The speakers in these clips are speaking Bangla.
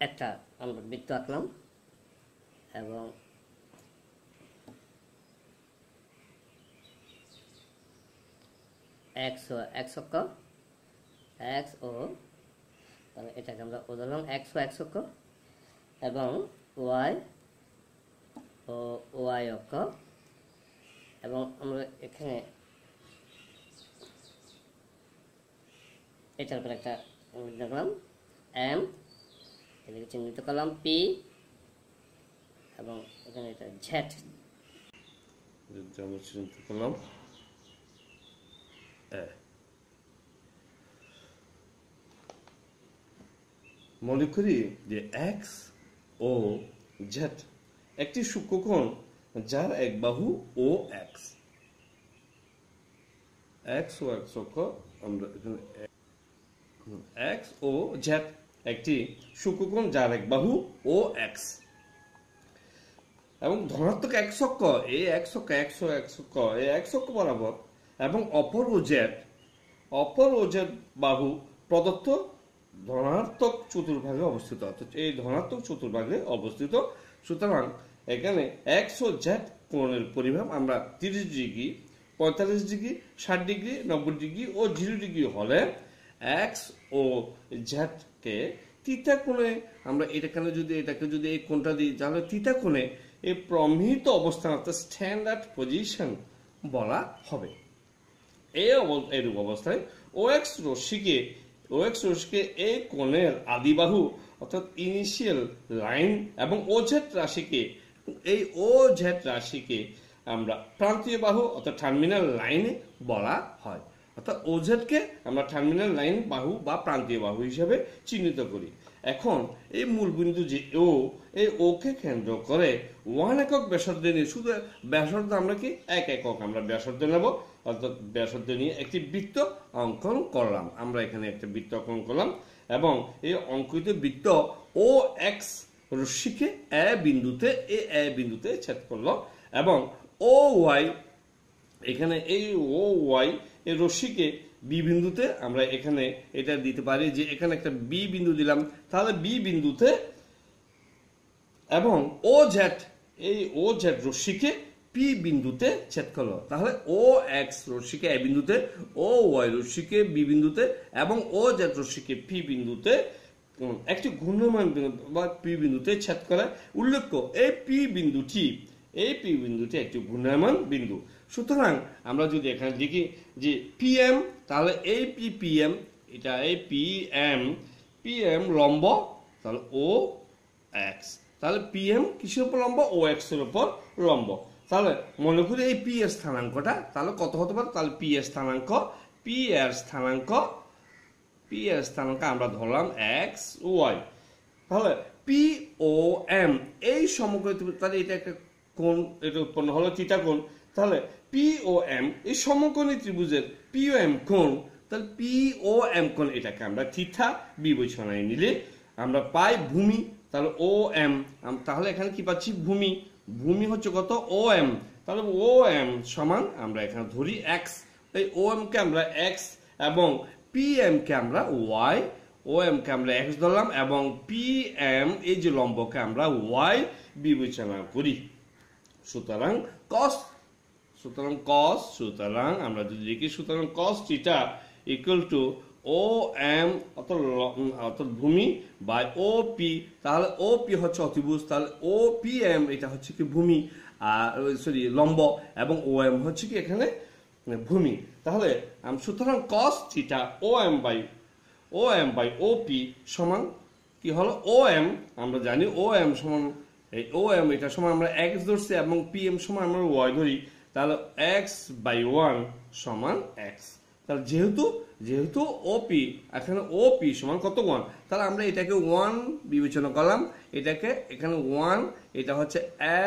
একটা আমরা বৃত্ত আঁকলাম এবং X O, X X O এটাকে আমরা ও ধরলাম, এক্স ও এবং ওয়াই ও, ওয়াই অক্ষ এবং আমরা এখানে এটার উপর একটা দেখলাম, এম এদিকে চিহ্নিত করলাম পি এবং এখানে এটা ঝেট যদি আমরা চিহ্নিত করলাম মনে করি যে এক্স ও জেড একটি সূক্ষ্মকোণ যার এক বাহু O X X O X অক্ষ আমরা এখানে এক্স ও জেড একটি সূক্ষ্মকোণ যার এক বাহু ও এক্স এবং ধনাত্মক এক অক্ষ এই এক অক্ষ একশো এক অক্ষ এই এক অক্ষ বরাবর। এবং অপর ও জেড অপর ও জেড বাহু প্রদত্ত ধনাত্মক চতুর্ভাগে অবস্থিত। অর্থাৎ এই ধনাত্মক চতুর্ভাগে অবস্থিত। সুতরাং এখানে একশো জেড কোণের পরিমাপ আমরা তিরিশ ডিগ্রি, পঁয়তাল্লিশ ডিগ্রি, ষাট ডিগ্রি, নব্বই ডিগ্রি ও জিরো ডিগ্রি হলে এক্স ও জেডকে তিতা কোণে আমরা এটাখানে যদি, এটাকে যদি এই কোণটা দিই, তাহলে তিতা কোণে এই প্রমিত অবস্থান অর্থাৎ স্ট্যান্ডার্ড পজিশন বলা হবে। এই এরূপ অবস্থায় ও এক্স রশ্মিকে ও এক্স রশ্মিকে এই কোণের আদিবাহু অর্থাৎ ইনিশিয়াল লাইন এবং ও জেড রাশিকে, এই ও জেড রাশিকে আমরা প্রান্তীয় বাহু অর্থাৎ টার্মিনাল লাইনে বলা হয়। অর্থাৎ ওজেডকে আমরা টার্মিনাল লাইন বাহু বা প্রান্তীয় বাহু হিসেবে চিহ্নিত করি। এখন এই মূল বিন্দু যে ও এই ওকে কেন্দ্র করে ওয়ান একক ব্যাসার্ধ নিয়ে, শুধু ব্যাসার্ধ আমরা কি? এক একক আমরা ব্যাসার্ধ নেব। অর্থাৎ ব্যাসার্ধ নিয়ে একটি বৃত্ত অঙ্কন করলাম। আমরা এখানে একটা বৃত্ত অঙ্কন করলাম এবং এই অঙ্কিত বৃত্ত ও এক্স রশ্মিকে এ বিন্দুতে, এ এ বিন্দুতে ছেদ করল এবং ও ওয়াই এখানে এই ও ওয়াই এই রশ্মিকে বি বিন্দুতে আমরা এখানে এটা দিতে পারি যে এখানে একটা বি বিন্দু দিলাম, তাহলে বি বিন্দুতে এবং ও জেড এই ও জেড রশ্মিকে পি বিন্দুতে ছেদ করল। তাহলে ও এক্স রশ্মিকে এ বিন্দুতে ও ওয়াই রশ্মিকে বি বিন্দুতে এবং ও জেড রশ্মিকে পি বিন্দুতে একটি ঘূর্ণমান বিন্দু বা পি বিন্দুতে ছেদ করে। উল্লেখ্য, এই পি বিন্দুটি, এই পি বিন্দুটি একটি ঘূর্ণায়মান বিন্দু। সুতরাং আমরা যদি এখানে দেখি যে পিএম তাহলে এই পি পিএম এটা এই পি এম পি এম লম্ব, তাহলে ও এক্স তাহলে পিএম কিসের উপর লম্ব? ও এক্সের উপর লম্ব। তাহলে মনে করি এই পি এর স্থানাঙ্কটা, তাহলে কত হতে পারে? তাহলে পি এর স্থানাঙ্ক পি এর স্থানাঙ্ক পি এর স্থানাঙ্ক আমরা ধরলাম এক্স ওয়াই তাহলে পি ও এম এই সমগ্র তাহলে এটা একটা কোণ, এটা উৎপন্ন হলো থিটা কোণ। তাহলে পি ও এম এই সমকোণী ত্রিভুজের পি ও এম কোণ, তাহলে পি ও এম কোণ, এটাকে আমরা থিটা বিবেচনায় নিলে আমরা পাই ভূমি, তাহলে ও এম তাহলে এখানে কি পাচ্ছি? ভূমি। ভূমি হচ্ছে কত? ও এম তাহলে ও এম সমান আমরা এখানে ধরি এক্স এই ও এম কে আমরা এক্স এবং পি এম কে আমরা ওয়াই ও এম কে আমরা এক্স ধরলাম এবং পি এম এই যে লম্বকে আমরা ওয়াই বিবেচনা করি। সুতরাং কস সুতরাং কস সুতরাং আমরা যদি দেখি সুতরাং cos theta equal to O M um, অর্থাৎ ভূমি বাই ও পি তাহলে ও পি হচ্ছে অতিভুজ তাহলে ও পি এম এটা হচ্ছে কি ভূমি আর সরি লম্ব এবং ও এম হচ্ছে কি এখানে ভূমি। তাহলে সুতরাং cos theta O M by O M by O P সমান কি হলো? ও এম আমরা জানি ও এম সমান এই ও এম এটা সমান আমরা এক্স ধরছি এবং পি এম সমান আমরা ওয়াই ধরি। তাহলে এক্স বাই ওয়ান সমান এক্স তাহলে যেহেতু যেহেতু ওপি এখানে ওপি সমান কত ওয়ান তাহলে আমরা এটাকে ওয়ান বিবেচনা করলাম। এটাকে, এখানে ওয়ান এটা হচ্ছে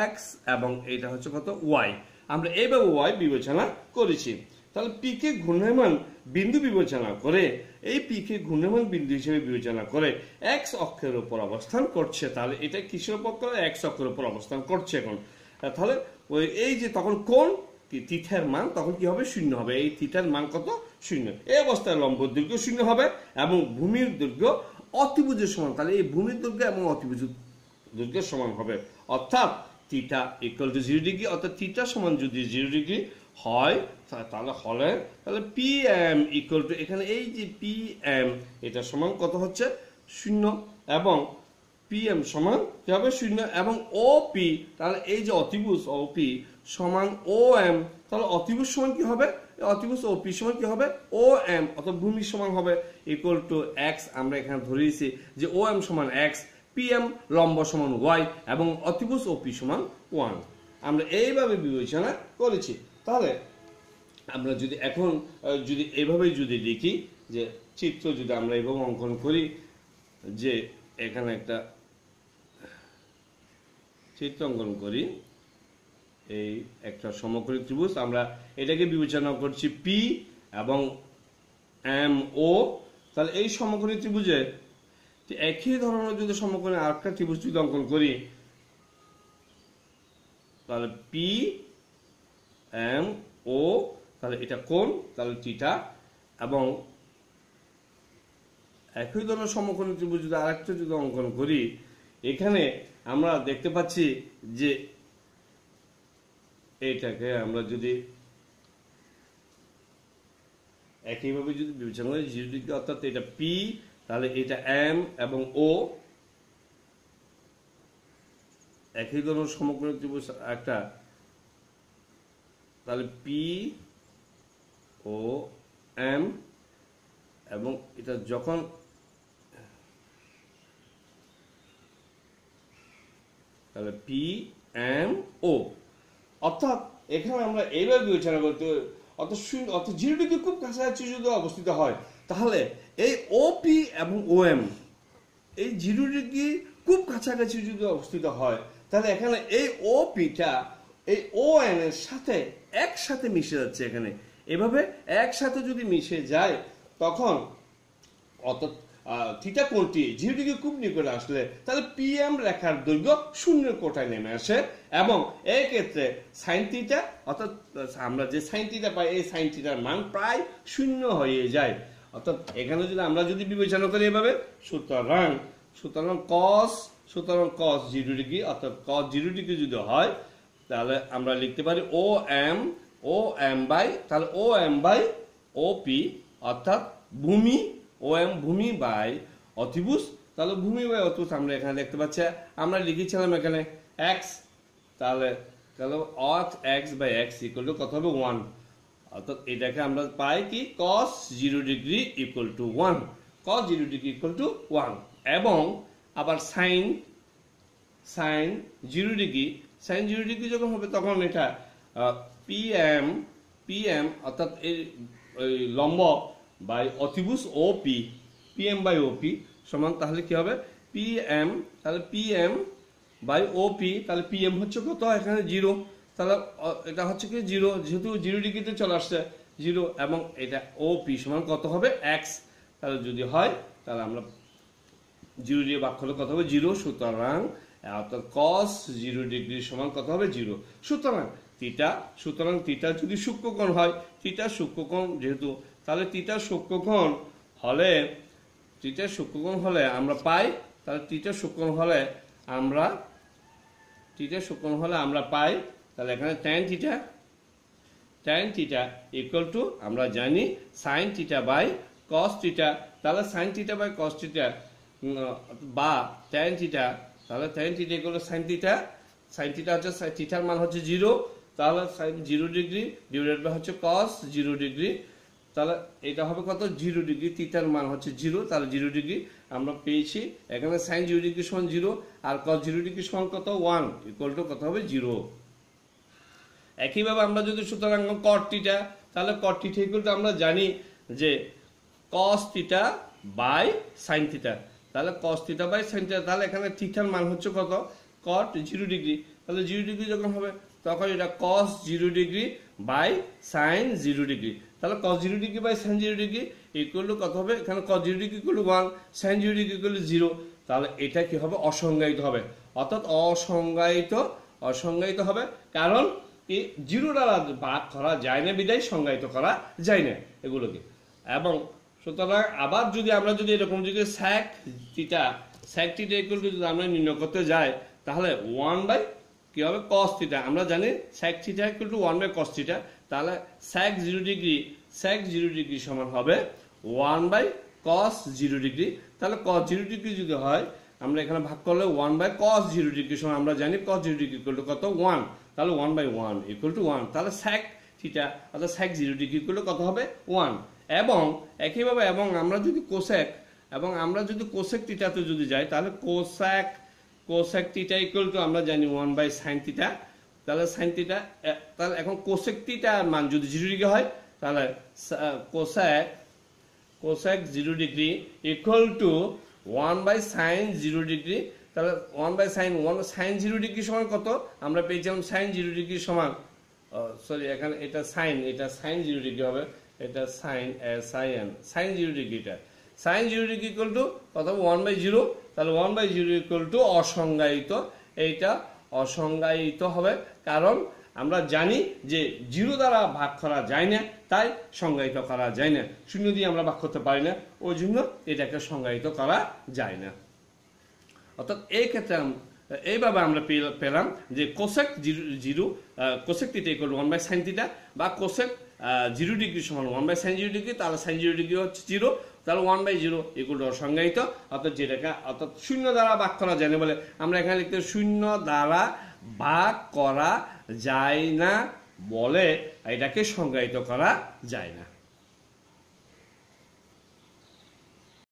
এক্স এবং এটা হচ্ছে কত? ওয়াই আমরা এইভাবে ওয়াই বিবেচনা করেছি। তাহলে পি কে ঘূর্ণায়মান বিন্দু বিবেচনা করে, এই পি কে ঘূর্ণায়মান বিন্দু হিসেবে বিবেচনা করে এক্স অক্ষের উপর অবস্থান করছে। তাহলে এটা কিসের উপর? করে এক্স অক্ষের উপর অবস্থান করছে এখন। তাহলে ওই এই যে তখন কোন তিথার মান, তখন কি হবে? শূন্য হবে। এই থিটার মান কত? শূন্য। এই অবস্থায় লম্ব দৈর্ঘ্য শূন্য হবে এবং ভূমির দৈর্ঘ্য অতিভুজের সমান। তাহলে এই ভূমির দৈর্ঘ্য এবং অতিভুজ দৈর্ঘ্যের সমান হবে। অর্থাৎ theta equal to zero degree অর্থাৎ থিটা সমান যদি জিরো ডিগ্রি হয় তাহলে হলে, তাহলে পি এম ইকুয়াল টু এখানে এই যে পি এম এটা সমান কত হচ্ছে? শূন্য। এবং পি এম সমান কি হবে শূন্য এবং ও পি তাহলে এই যে অতিভুজ ও পি সমান ও এম তাহলে অতিভুজ সমান কি হবে? অতিভুজ ও পি সমান কি হবে? ও এম অর্থাৎ ভূমি সমান হবে ইকুয়াল টু এক্স আমরা এখানে ধরিয়েছি যে ও এম সমান এক্স পি এম লম্ব সমান ওয়াই এবং অতিভুজ ও পি সমান ওয়ান আমরা এইভাবে বিবেচনা করেছি। তাহলে আমরা যদি এখন যদি এভাবেই যদি লিখি যে চিত্র যদি আমরা এভাবে অঙ্কন করি যে এখানে একটা চিত্র অঙ্কন করি। এই একটা সমকোণী ত্রিভুজ। আমরা এটাকে বিবেচনা করছি পি এবং এম ও তাহলে এই সমকোণী ত্রিভুজে একই ধরনের যদি সমকোণী আরেকটা ত্রিভুজ যদি অঙ্কন করি, তাহলে পি এম ও তাহলে এটা কোন তাহলে টিটা এবং একই ধরনের সমকোণী ত্রিভুজ যদি আরেকটা যদি অঙ্কন করি এখানে আমরা দেখতে পাচ্ছি যে এইটাকে আমরা যদি একইভাবে যদি বিবেচনা করি জিরো ডিগ্রি অর্থাৎ এটা পি তাহলে এটা এম এবং ও একই ধরনের সমগ্র ত্রিভুজ একটা, তাহলে পি ও এম এবং এটা যখন তাহলে পি এম ও অর্থাৎ এখানে আমরা এইভাবে বিবেচনা করতে অত শূন্য অত জিরো ডিগ্রি খুব কাছাকাছি যদি অবস্থিত হয়, তাহলে এই ও পি এবং ও এম এই জিরো ডিগ্রি খুব কাছাকাছি যদি অবস্থিত হয়, তাহলে এখানে এই ও পিটা এই ও এন এর সাথে একসাথে মিশে যাচ্ছে এখানে। এভাবে একসাথে যদি মিশে যায়, তখন অত থিটা কোণটি জিরো ডিগ্রি খুব নিকটে আসলে, তাহলে পিএম রেখার দৈর্ঘ্য শূন্য কোটায় নেমে আসে এবং এই ক্ষেত্রে সাইন থিটা অর্থাৎ আমরা যে সাইন থিটা পাই, এই সাইন থিটার মান প্রায় শূন্য হয়ে যায়। অর্থাৎ, এখানে যদি আমরা যদি বিবেচনা করি এভাবে, সুতরাং সুতরাং কস সুতরাং কস জিরো ডিগ্রি অর্থাৎ কস জিরো ডিগ্রি যদি হয়, তাহলে আমরা লিখতে পারি O M O M by তাহলে O M by O P অর্থাৎ ভূমি ও এম ভূমি বাই অতিভুজ তাহলে ভূমি বাই অতিভুজ আমরা এখানে দেখতে পাচ্ছি। আমরা লিখেছিলাম এখানে এক্স তাহলে তাহলে অথ x by x equal to কত হবে? ওয়ান অর্থাৎ এটাকে আমরা পাই কি? Cos zero degree equal to one cos zero degree equal to one এবং আবার sine sine zero degree sine zero degree যখন হবে তখন এটা পি এম পি এম অর্থাৎ এই লম্ব বাই অতিভুজ O P P M by O P সমান তাহলে কি হবে? পি এম তাহলে P M by O P তাহলে পি এম হচ্ছে কত? এখানে জিরো তাহলে এটা হচ্ছে কি জিরো যেহেতু জিরো ডিগ্রিতে চলে আসছে জিরো এবং এটা ও পি সমান কত হবে? এক্স তাহলে যদি হয়, তাহলে আমরা জিরো দিয়ে বাক্য হলে কত হবে? জিরো সুতরাং, অর্থাৎ কস জিরো ডিগ্রি সমান কত হবে? জিরো সুতরাং তিটা সুতরাং তিটা যদি সূক্ষ্মকোণ হয় তিটা সূক্ষ্মকোণ যেহেতু তাহলে তিটা সূক্ষ্মকোণ হলে তিটা সূক্ষ্মকোণ হলে আমরা পাই, তাহলে তিটা সূক্ষ্মকোণ হলে আমরা, তিতা সূক্ষ্মকোণ হলে আমরা পাই, তাহলে এখানে tan theta tan theta equal to আমরা জানি sine theta by cos theta তাহলে sine theta by cos theta বা ট্যান থিটা তাহলে tan theta equal to sine theta sine theta হচ্ছে থিটার মান হচ্ছে জিরো তাহলে sine zero degree divided by হচ্ছে কস জিরো ডিগ্রি তাহলে এটা হবে কত? জিরো ডিগ্রি থিটার মান হচ্ছে জিরো, তাহলে জিরো ডিগ্রি আমরা পেয়েছি। এখানে সাইন জিরো ডিগ্রি সমান জিরো, আর কস জিরো ডিগ্রি সমান কত? ওয়ান ইকুয়াল টু কত হবে? জিরো। একইভাবে আমরা যদি সুতরাং কট টিটা তাহলে কট টিটা ইকুয়াল টু আমরা জানি যে cos theta by sine theta তাহলে cos theta by sine theta তাহলে এখানে থিটার মান হচ্ছে কত? Cot zero degree. তাহলে জিরো ডিগ্রি যখন হবে, তখন এটা cos zero degree by sine zero degree তাহলে cos zero degree by sine zero degree equal to কত হবে? এখানে cos zero degree equal one sine zero degree equal zero তাহলে এটা কি হবে? অসংজ্ঞায়িত হবে। অর্থাৎ অসংজ্ঞায়িত অসংজ্ঞায়িত হবে। কারণ কি? জিরো দ্বারা ভাগ করা যায় না, বিদায় সংজ্ঞায়িত করা যায় না এগুলোকে। এবং সুতরাং আবার যদি আমরা যদি এরকম যদি sec theta sec theta equal to যদি আমরা নির্ণয় করতে যাই, তাহলে ওয়ান বাই কি হবে কস থিটা আমরা জানি sec theta equal to one by cos theta তাহলে sec zero degree sec zero degree সমান হবে one by cos zero degree তাহলে কস জিরো ডিগ্রি যদি হয়, আমরা এখানে ভাগ করলে one by cos zero degree সমান, আমরা জানি cos zero degree equal to কত? ওয়ান তাহলে one by one equal to one তাহলে স্যাক থিটা অর্থাৎ স্যাক জিরো ডিগ্রি ইকুয়াল কত হবে? ওয়ান এবং একইভাবে, এবং আমরা যদি কোসেক এবং আমরা যদি কোসেক থিটাতে যদি যাই, তাহলে cosec cosec theta equal to আমরা জানি ওয়ান বাই সাইন থিটা তাহলে সাইন থিটা তাহলে এখন কোসেক থিটার মান যদি জিরো ডিগ্রি হয়, তাহলে cosec cosec zero degree equal to one by sine zero degree তাহলে one by sine one sine zero degree সমান কত? আমরা পেয়েছিলাম সাইন জিরো ডিগ্রি সমান সরি এখানে এটা সাইন এটা সাইন জিরো ডিগ্রি হবে, এটা sine sine sine zero degree এটা সাইন জিরো ইকুয়াল টু কত? ওয়ান বাই জিরো তাহলে one by zero equal to অসংজ্ঞায়িত। এইটা অসংজ্ঞায়িত হবে। কারণ আমরা জানি যে জিরো দ্বারা ভাগ করা যায় না, তাই সংজ্ঞায়িত করা যায় না। শূন্য দিয়ে আমরা ভাগ করতে পারি না। ওই জন্য এটাকে সংজ্ঞায়িত করা যায় না। অর্থাৎ এই ক্ষেত্রে এইভাবে আমরা পেল- পেলাম যে cosec zero zero cosec theta equal one by sine theta বা কোসেক জিরো ডিগ্রি সমান one by sine zero degree তাহলে সাইন জিরো ডিগ্রি হচ্ছে জিরো তাহলে one by zero equal to সংজ্ঞায়িত অর্থাৎ যেটাকে, অর্থাৎ শূন্য দ্বারা ভাগ করা যায় না বলে আমরা এখানে লিখতে শূন্য দ্বারা ভাগ করা যায় না বলে এটাকে সংজ্ঞায়িত করা যায় না।